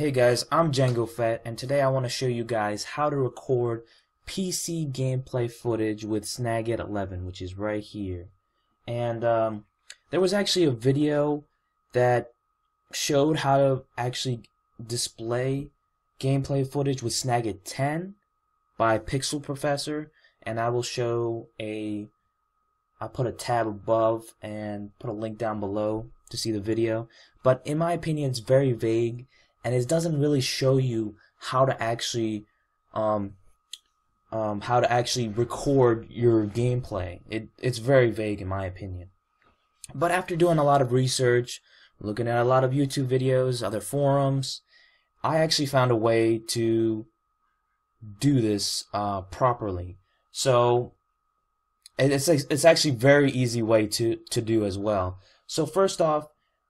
Hey guys, I'm Django Fett, and today I want to show you guys how to record PC gameplay footage with Snagit 11, which is right here. And um, there was actually a video that showed how to actually display gameplay footage with Snagit 10 by PixelProspector, and I will show a I'll put a tab above and put a link down below to see the video. But in my opinion, it's very vague and it doesn't really show you how to actually um, um, how to actually record your gameplay. It it's very vague in my opinion. But after doing a lot of research, looking at a lot of YouTube videos, other forums, I actually found a way to do this uh, properly. So it's it's actually very easy way to to do as well. So first off,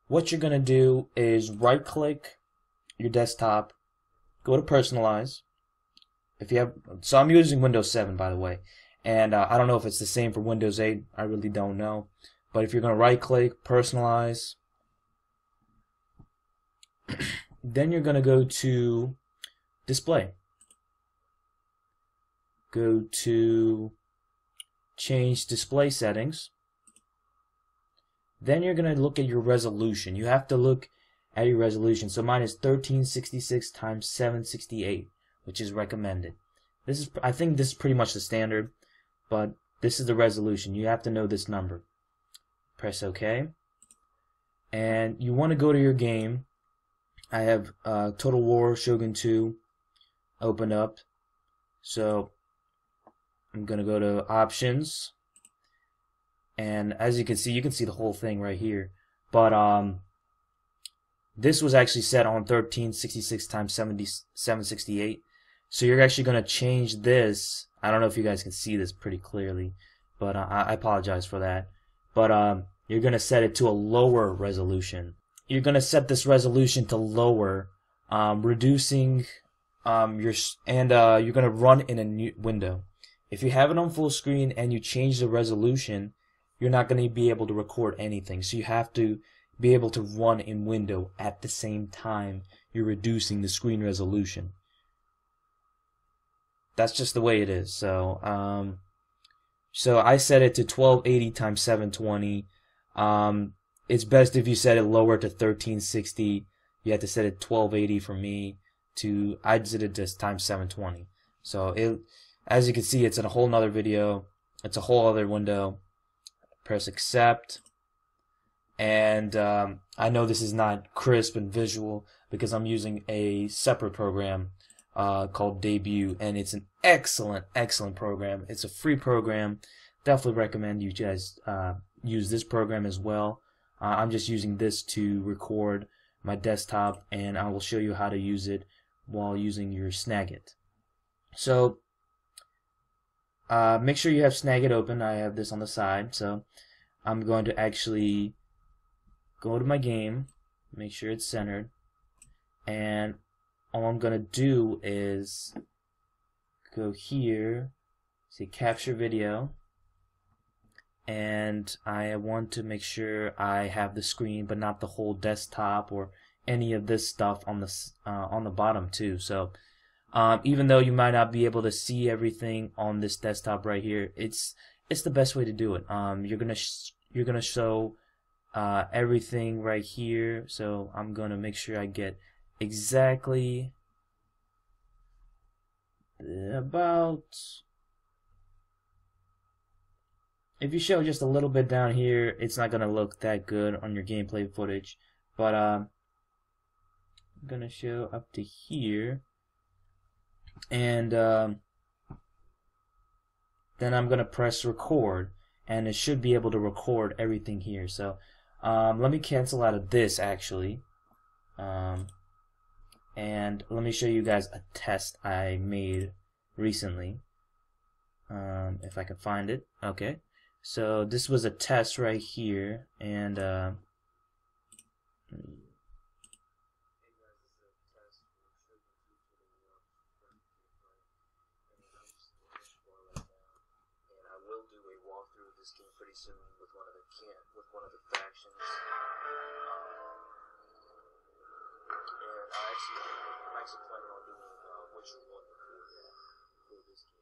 what you're gonna do is right click your desktop, go to personalize. If you have, so I'm using Windows 7 by the way, and uh, I don't know if it's the same for Windows 8. I really don't know. But if you're gonna right click, personalize, then you're gonna go to display. Go to change display settings. Then you're going to look at your resolution. You have to look at your resolution. So mine is 1366 times 768, which is recommended. This is I think this is pretty much the standard, but this is the resolution. You have to know this number. Press OK. And you want to go to your game. I have uh, Total War Shogun 2 open up. So I'm going to go to options. And as you can see, you can see the whole thing right here. But um, this was actually set on 1366 times 768. So you're actually going to change this. I don't know if you guys can see this pretty clearly, but uh, I apologize for that. But um, you're going to set it to a lower resolution. You're going to set this resolution to lower, um, reducing um, your and uh, you're going to run in a new window. If you have it on full screen and you change the resolution, you're not going to be able to record anything. So you have to be able to run in window at the same time you're reducing the screen resolution. That's just the way it is. So, um, so I set it to 1280 times 720. Um, it's best if you set it lower to 1360. You have to set it 1280 for me to, I set it to times 720. So it, as you can see, it's in a whole nother video. It's a whole other window. Press accept. And um, I know this is not crisp and visual because I'm using a separate program uh, called Debut, and it's an excellent, excellent program. It's a free program. Definitely recommend you guys uh, use this program as well. Uh, I'm just using this to record my desktop, and I will show you how to use it while using your Snagit. So uh, make sure you have Snagit open. I have this on the side, so I'm going to actually go to my game, make sure it's centered, and all I'm going to do is go here, say capture video, and I want to make sure I have the screen but not the whole desktop or any of this stuff on the uh, on the bottom too. So um, even though you might not be able to see everything on this desktop right here, it's it's the best way to do it. Um, you're gonna you're gonna show uh, everything right here. So I'm gonna make sure I get exactly about if you show just a little bit down here it's not gonna look that good on your gameplay footage. But um, I'm gonna show up to here. And um, then I'm gonna press record. And it should be able to record everything here. So um, let me cancel out of this actually. Um, and let me show you guys a test I made recently. Um, if I can find it. Okay. So this was a test right here and uh, this game pretty soon with one of the can with one of the factions. Um, and I actually, I'm actually planning on doing uh, Witcher 1 before that, this game.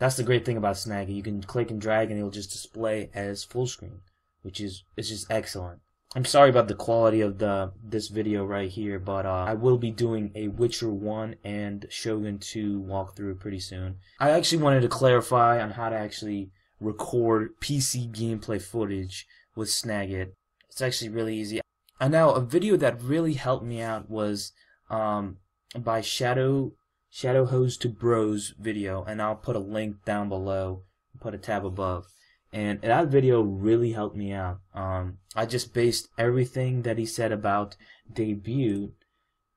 That's the great thing about Snagit. You can click and drag and it'll just display as full screen, which is it's just excellent. I'm sorry about the quality of the this video right here, but uh, I will be doing a Witcher 1 and Shogun 2 walkthrough pretty soon. I actually wanted to clarify on how to actually record PC gameplay footage with Snagit. It's actually really easy. And now a video that really helped me out was um, by Shadow Shadow Hoes to Bros video, and I'll put a link down below, put a tab above. And that video really helped me out. Um, I just based everything that he said about debut,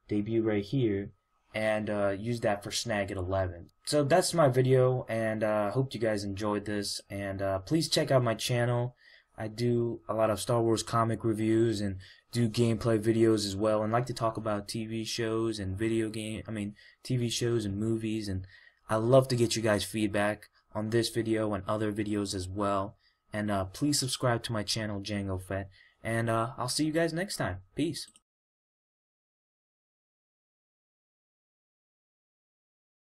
debut right here, and uh, used that for Snagit 11. So that's my video, and I uh, hope you guys enjoyed this. And uh, please check out my channel. I do a lot of Star Wars comic reviews and do gameplay videos as well, and like to talk about TV shows and video game. I mean, TV shows and movies, and I love to get you guys feedback on this video and other videos as well. And uh, please subscribe to my channel, Django Fett. And uh, I'll see you guys next time. Peace.